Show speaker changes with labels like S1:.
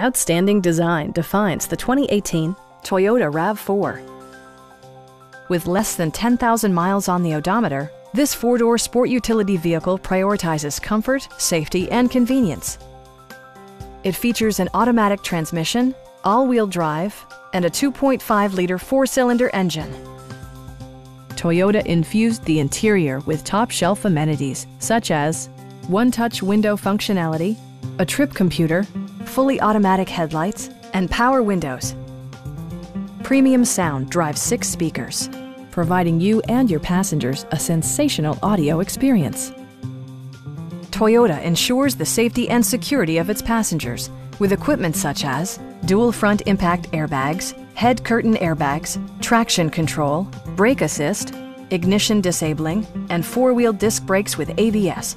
S1: Outstanding design defines the 2018 Toyota RAV4. With less than 10,000 miles on the odometer, this four-door sport utility vehicle prioritizes comfort, safety, and convenience. It features an automatic transmission, all-wheel drive, and a 2.5-liter four-cylinder engine. Toyota infused the interior with top-shelf amenities such as one-touch window functionality, a trip computer, fully automatic headlights, and power windows. Premium sound drives six speakers, providing you and your passengers a sensational audio experience. Toyota ensures the safety and security of its passengers with equipment such as dual front impact airbags, head curtain airbags, traction control, brake assist, ignition disabling, and four-wheel disc brakes with ABS.